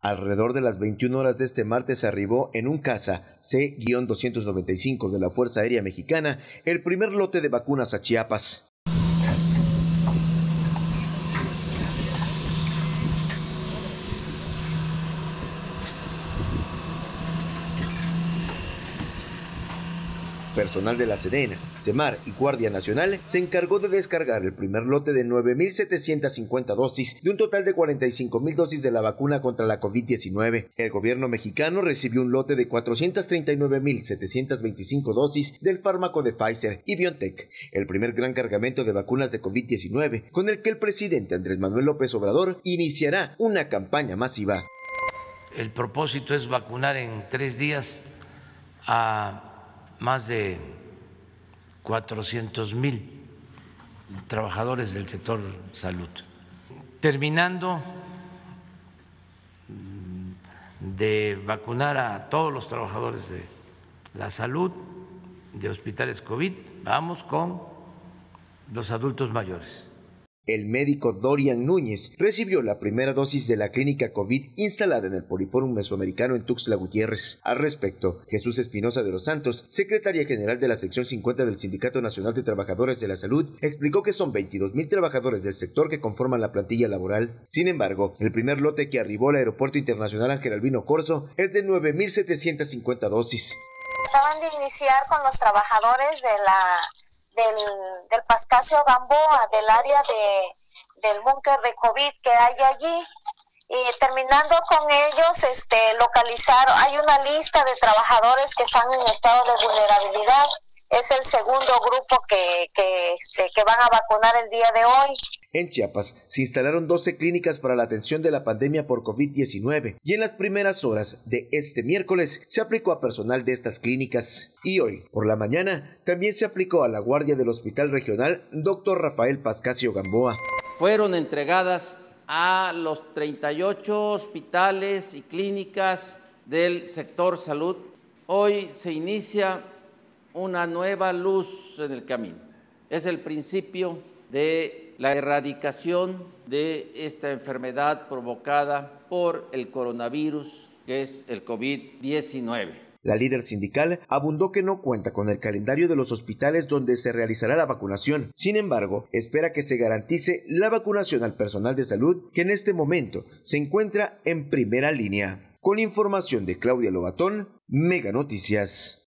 Alrededor de las 21 horas de este martes arribó en un casa C-295 de la Fuerza Aérea Mexicana el primer lote de vacunas a Chiapas. Personal de la Sedena, Semar y Guardia Nacional se encargó de descargar el primer lote de 9.750 dosis de un total de 45.000 dosis de la vacuna contra la COVID-19. El gobierno mexicano recibió un lote de 439.725 dosis del fármaco de Pfizer y BioNTech, el primer gran cargamento de vacunas de COVID-19, con el que el presidente Andrés Manuel López Obrador iniciará una campaña masiva. El propósito es vacunar en tres días a más de 400 mil trabajadores del sector salud. Terminando de vacunar a todos los trabajadores de la salud, de hospitales COVID, vamos con los adultos mayores. El médico Dorian Núñez recibió la primera dosis de la clínica COVID instalada en el Poliforum Mesoamericano en Tuxtla Gutiérrez. Al respecto, Jesús Espinosa de los Santos, secretaria general de la sección 50 del Sindicato Nacional de Trabajadores de la Salud, explicó que son 22 mil trabajadores del sector que conforman la plantilla laboral. Sin embargo, el primer lote que arribó al Aeropuerto Internacional Ángel Albino Corso es de 9.750 dosis. Acaban de iniciar con los trabajadores de la del, Pascasio Gamboa, del área de, del búnker de COVID que hay allí. Y terminando con ellos, este, localizar, hay una lista de trabajadores que están en estado de vulnerabilidad es el segundo grupo que, que, este, que, van a vacunar el día de hoy. En Chiapas se instalaron 12 clínicas para la atención de la pandemia por COVID-19 y en las primeras horas de este miércoles se aplicó a personal de estas clínicas. Y hoy, por la mañana, también se aplicó a la guardia del Hospital Regional Dr. Rafael Pascasio Gamboa. Fueron entregadas a los 38 hospitales y clínicas del sector salud. Hoy se inicia una nueva luz en el camino. Es el principio de la erradicación de esta enfermedad provocada por el coronavirus, que es el COVID-19. La líder sindical abundó que no cuenta con el calendario de los hospitales donde se realizará la vacunación. Sin embargo, espera que se garantice la vacunación al personal de salud que en este momento se encuentra en primera línea. Con información de Claudia Lobatón, Mega Noticias.